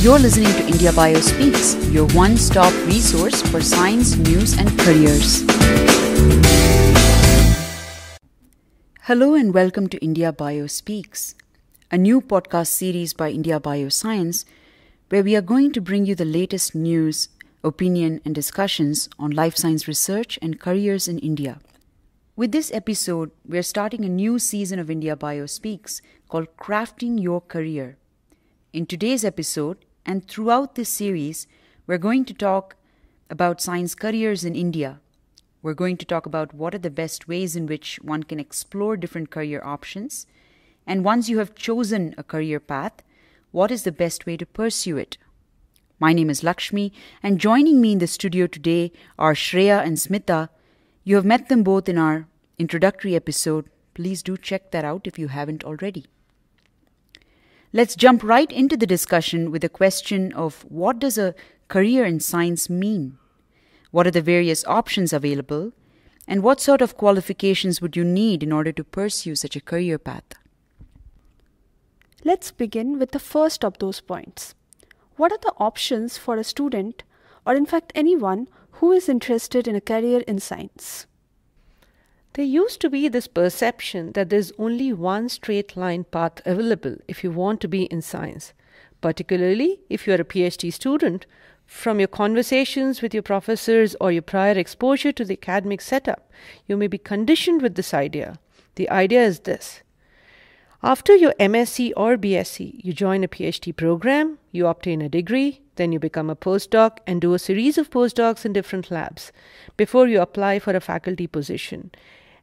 You're listening to India Bio Speaks, your one stop resource for science, news, and careers. Hello, and welcome to India Bio Speaks, a new podcast series by India Bioscience, where we are going to bring you the latest news, opinion, and discussions on life science research and careers in India. With this episode, we're starting a new season of India Bio Speaks called Crafting Your Career. In today's episode, and throughout this series, we're going to talk about science careers in India. We're going to talk about what are the best ways in which one can explore different career options. And once you have chosen a career path, what is the best way to pursue it? My name is Lakshmi, and joining me in the studio today are Shreya and Smita. You have met them both in our introductory episode. Please do check that out if you haven't already. Let's jump right into the discussion with the question of what does a career in science mean? What are the various options available? And what sort of qualifications would you need in order to pursue such a career path? Let's begin with the first of those points. What are the options for a student, or in fact anyone, who is interested in a career in science? There used to be this perception that there's only one straight line path available if you want to be in science, particularly if you are a PhD student. From your conversations with your professors or your prior exposure to the academic setup, you may be conditioned with this idea. The idea is this after your MSc or BSc, you join a PhD program, you obtain a degree, then you become a postdoc and do a series of postdocs in different labs before you apply for a faculty position.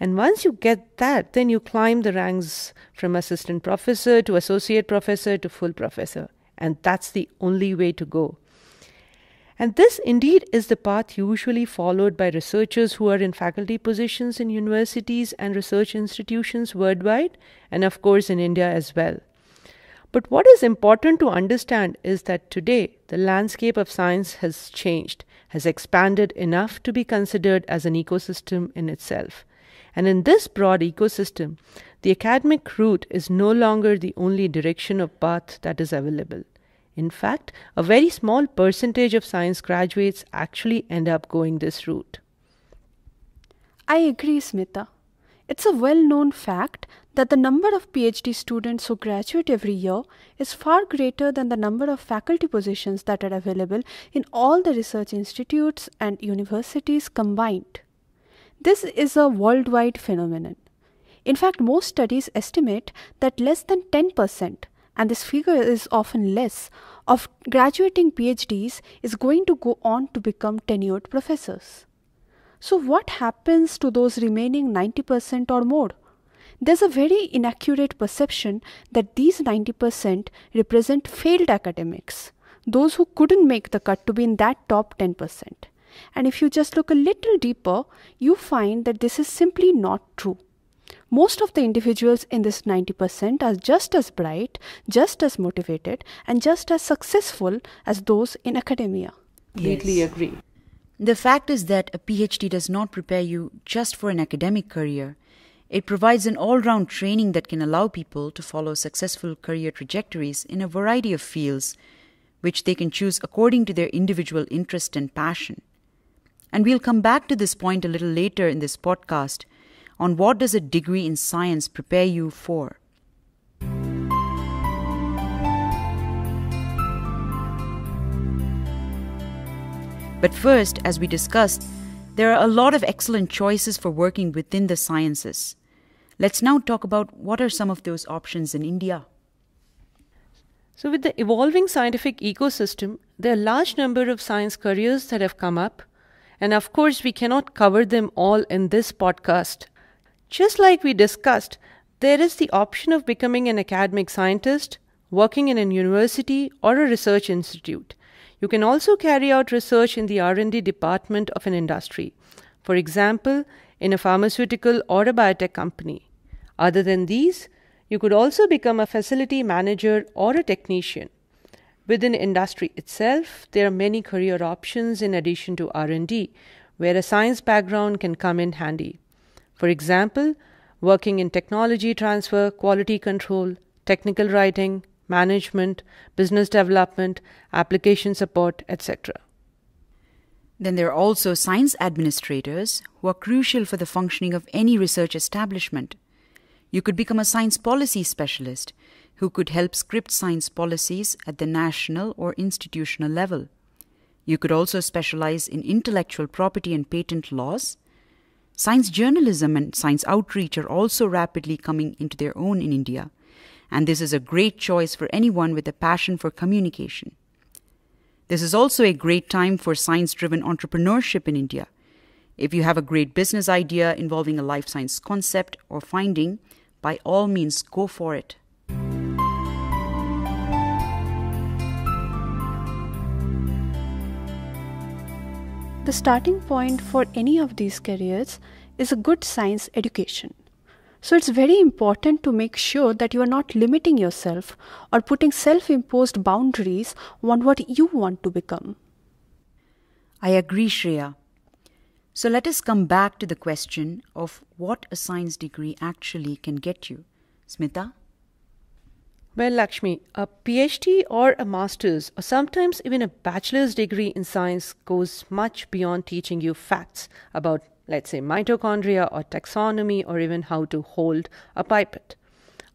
And once you get that, then you climb the ranks from assistant professor to associate professor to full professor. And that's the only way to go. And this indeed is the path usually followed by researchers who are in faculty positions in universities and research institutions worldwide, and of course in India as well. But what is important to understand is that today the landscape of science has changed, has expanded enough to be considered as an ecosystem in itself. And in this broad ecosystem, the academic route is no longer the only direction of path that is available. In fact, a very small percentage of science graduates actually end up going this route. I agree, Smita. It's a well known fact that the number of PhD students who graduate every year is far greater than the number of faculty positions that are available in all the research institutes and universities combined. This is a worldwide phenomenon. In fact, most studies estimate that less than 10%, and this figure is often less, of graduating PhDs is going to go on to become tenured professors. So, what happens to those remaining 90% or more? There's a very inaccurate perception that these 90% represent failed academics, those who couldn't make the cut to be in that top 10%. And if you just look a little deeper, you find that this is simply not true. Most of the individuals in this 90% are just as bright, just as motivated, and just as successful as those in academia. Completely yes. agree. The fact is that a PhD does not prepare you just for an academic career. It provides an all round training that can allow people to follow successful career trajectories in a variety of fields, which they can choose according to their individual interest and passion. And we'll come back to this point a little later in this podcast on what does a degree in science prepare you for. But first, as we discussed, there are a lot of excellent choices for working within the sciences. Let's now talk about what are some of those options in India. So, with the evolving scientific ecosystem, there are a large number of science careers that have come up and of course, we cannot cover them all in this podcast. Just like we discussed, there is the option of becoming an academic scientist, working in a university or a research institute. You can also carry out research in the R&D department of an industry. For example, in a pharmaceutical or a biotech company. Other than these, you could also become a facility manager or a technician. Within industry itself, there are many career options in addition to R&D, where a science background can come in handy. For example, working in technology transfer, quality control, technical writing, management, business development, application support, etc. Then there are also science administrators who are crucial for the functioning of any research establishment. You could become a science policy specialist who could help script science policies at the national or institutional level. You could also specialize in intellectual property and patent laws. Science journalism and science outreach are also rapidly coming into their own in India, and this is a great choice for anyone with a passion for communication. This is also a great time for science driven entrepreneurship in India. If you have a great business idea involving a life science concept or finding, by all means go for it. The starting point for any of these careers is a good science education. So it's very important to make sure that you are not limiting yourself or putting self imposed boundaries on what you want to become. I agree, Shreya. So let us come back to the question of what a science degree actually can get you. Smita? Well, Lakshmi, a PhD or a master's, or sometimes even a bachelor's degree in science goes much beyond teaching you facts about, let's say, mitochondria or taxonomy or even how to hold a pipette.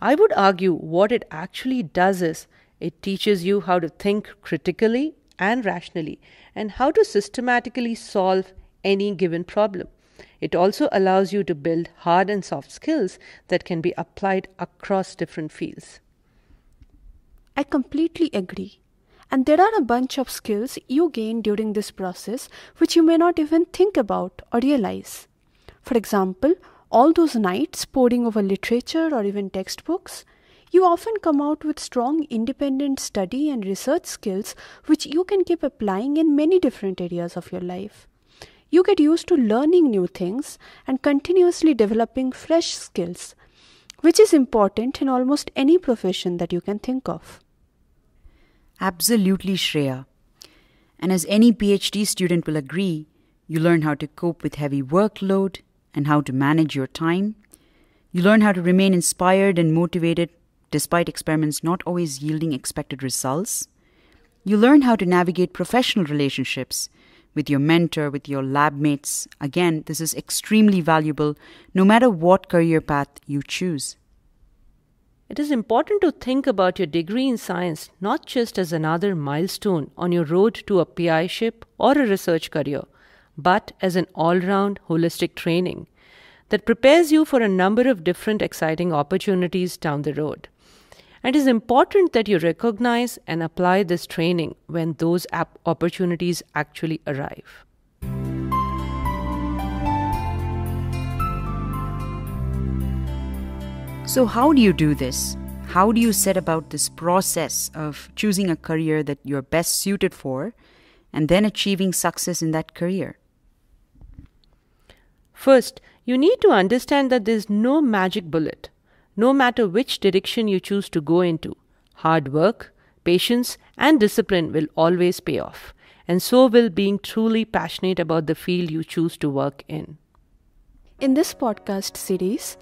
I would argue what it actually does is it teaches you how to think critically and rationally and how to systematically solve any given problem. It also allows you to build hard and soft skills that can be applied across different fields. I completely agree. And there are a bunch of skills you gain during this process which you may not even think about or realize. For example, all those nights poring over literature or even textbooks, you often come out with strong independent study and research skills which you can keep applying in many different areas of your life. You get used to learning new things and continuously developing fresh skills, which is important in almost any profession that you can think of. Absolutely, Shreya. And as any PhD student will agree, you learn how to cope with heavy workload and how to manage your time. You learn how to remain inspired and motivated despite experiments not always yielding expected results. You learn how to navigate professional relationships with your mentor, with your lab mates. Again, this is extremely valuable no matter what career path you choose. It is important to think about your degree in science not just as another milestone on your road to a PIship or a research career, but as an all round holistic training that prepares you for a number of different exciting opportunities down the road. And it is important that you recognize and apply this training when those opportunities actually arrive. So, how do you do this? How do you set about this process of choosing a career that you're best suited for and then achieving success in that career? First, you need to understand that there's no magic bullet. No matter which direction you choose to go into, hard work, patience, and discipline will always pay off, and so will being truly passionate about the field you choose to work in. In this podcast series,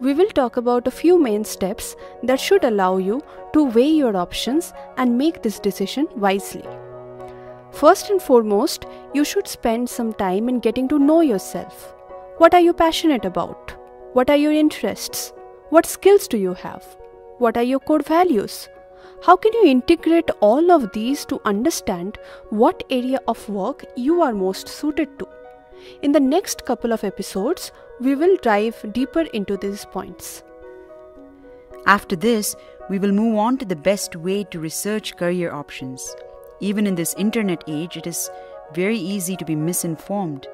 we will talk about a few main steps that should allow you to weigh your options and make this decision wisely. First and foremost, you should spend some time in getting to know yourself. What are you passionate about? What are your interests? What skills do you have? What are your core values? How can you integrate all of these to understand what area of work you are most suited to? In the next couple of episodes, we will dive deeper into these points. After this, we will move on to the best way to research career options. Even in this internet age, it is very easy to be misinformed.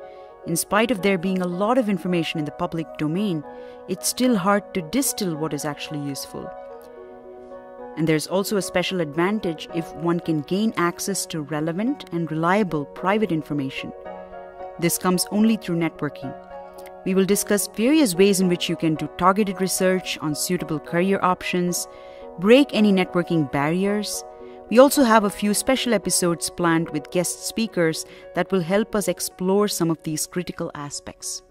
In spite of there being a lot of information in the public domain, it's still hard to distill what is actually useful. And there's also a special advantage if one can gain access to relevant and reliable private information. This comes only through networking. We will discuss various ways in which you can do targeted research on suitable career options, break any networking barriers. We also have a few special episodes planned with guest speakers that will help us explore some of these critical aspects.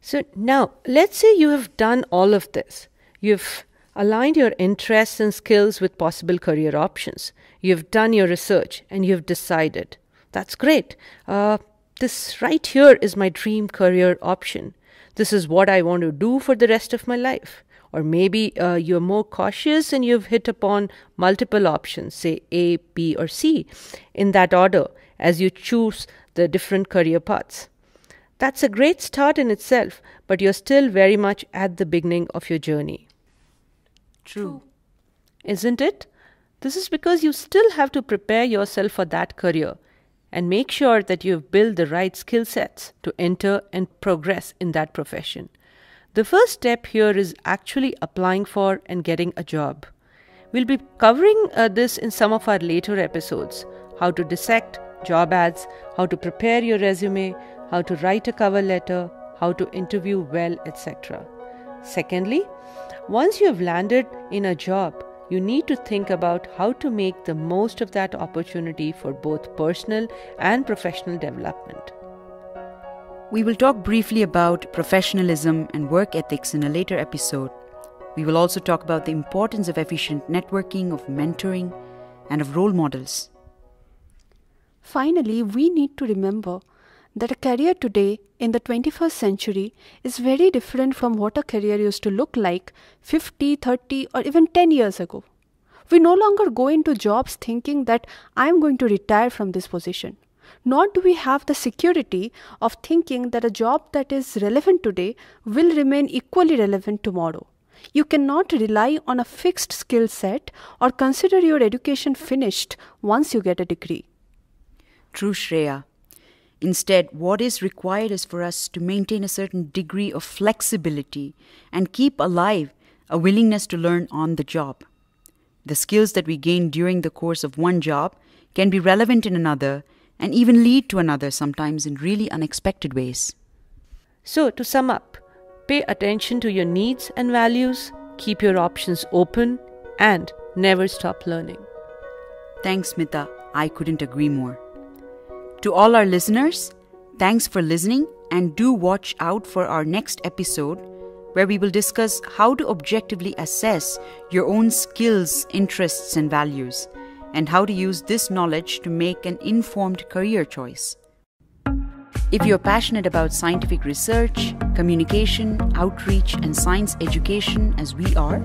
So, now let's say you have done all of this. You've aligned your interests and skills with possible career options. You've done your research and you've decided. That's great. Uh, this right here is my dream career option. This is what I want to do for the rest of my life. Or maybe uh, you're more cautious and you've hit upon multiple options, say A, B, or C, in that order as you choose the different career paths. That's a great start in itself, but you're still very much at the beginning of your journey. True. Isn't it? This is because you still have to prepare yourself for that career and make sure that you've built the right skill sets to enter and progress in that profession. The first step here is actually applying for and getting a job. We'll be covering uh, this in some of our later episodes how to dissect job ads, how to prepare your resume, how to write a cover letter, how to interview well, etc. Secondly, once you have landed in a job, you need to think about how to make the most of that opportunity for both personal and professional development. We will talk briefly about professionalism and work ethics in a later episode. We will also talk about the importance of efficient networking, of mentoring, and of role models. Finally, we need to remember that a career today in the 21st century is very different from what a career used to look like 50, 30, or even 10 years ago. We no longer go into jobs thinking that I am going to retire from this position. Nor do we have the security of thinking that a job that is relevant today will remain equally relevant tomorrow. You cannot rely on a fixed skill set or consider your education finished once you get a degree. True, Shreya. Instead, what is required is for us to maintain a certain degree of flexibility and keep alive a willingness to learn on the job. The skills that we gain during the course of one job can be relevant in another and even lead to another sometimes in really unexpected ways. So, to sum up, pay attention to your needs and values, keep your options open, and never stop learning. Thanks, Smita. I couldn't agree more. To all our listeners, thanks for listening and do watch out for our next episode where we will discuss how to objectively assess your own skills, interests, and values, and how to use this knowledge to make an informed career choice. If you're passionate about scientific research, communication, outreach, and science education as we are,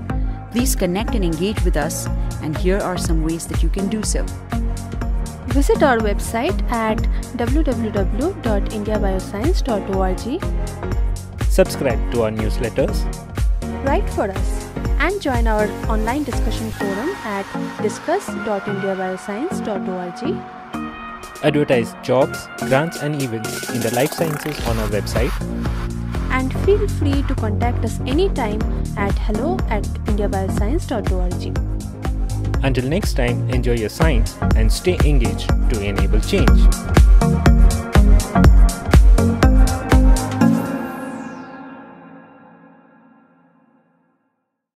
please connect and engage with us, and here are some ways that you can do so. Visit our website at www.indiabioscience.org. Subscribe to our newsletters. Write for us and join our online discussion forum at discuss.indiabioscience.org. Advertise jobs, grants, and events in the life sciences on our website. And feel free to contact us anytime at hello at indiabioscience.org. Until next time, enjoy your science and stay engaged to enable change.